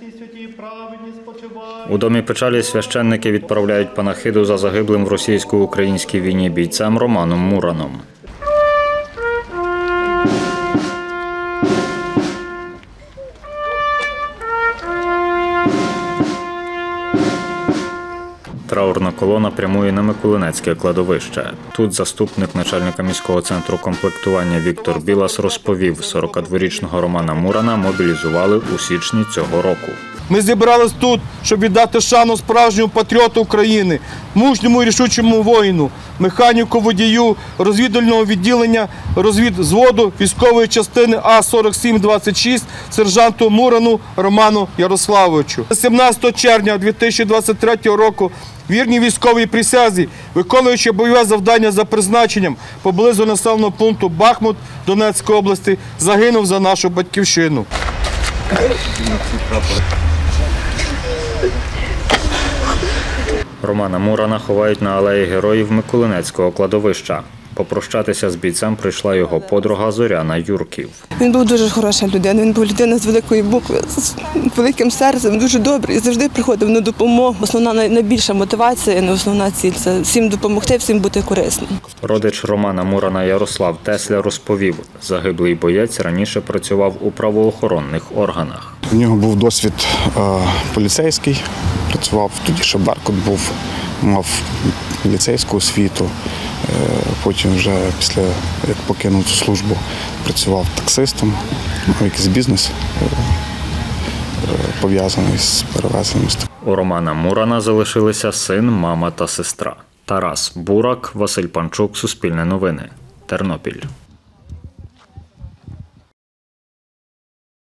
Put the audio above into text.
всі святі праведні спочивай. У домі печалі священники відправляють панахиду за загиблим в російсько-українській війні бійцем Романом Мураном. Траурна колона прямує на Миколинецьке кладовище. Тут заступник начальника міського центру комплектування Віктор Білас розповів, 42-річного Романа Мурана мобілізували у січні цього року. Ми зібрались тут, щоб віддати шану справжньому патріоту України, мужньому і рішучому воїну, механіку водію розвідувального відділення розвідзводу військової частини А4726 сержанту Мурану Роману Ярославовичу. 17 червня 2023 року вірні військовій присязі, виконуючи бойове завдання за призначенням поблизу населеного пункту Бахмут Донецької області, загинув за нашу батьківщину. Романа Мурана ховають на алеї героїв Миколинецького кладовища. Попрощатися з бійцем прийшла його подруга Зоряна Юрків. Він був дуже хороша людина. Він був людина з великої букви, з великим серцем, дуже добрий. і Завжди приходив на допомогу. Основна найбільша мотивація, і основна ціль це всім допомогти, всім бути корисним. Родич Романа Мурана Ярослав Тесля розповів, загиблий боєць раніше працював у правоохоронних органах. У нього був досвід е, поліцейський, працював тоді, ще Беркут був, мав поліцейську освіту. Потім вже після як покинув цю службу, працював таксистом, мав якийсь бізнес е, пов'язаний з перевезенням. У Романа Мурана залишилися син, мама та сестра. Тарас Бурак, Василь Панчук, Суспільне новини, Тернопіль.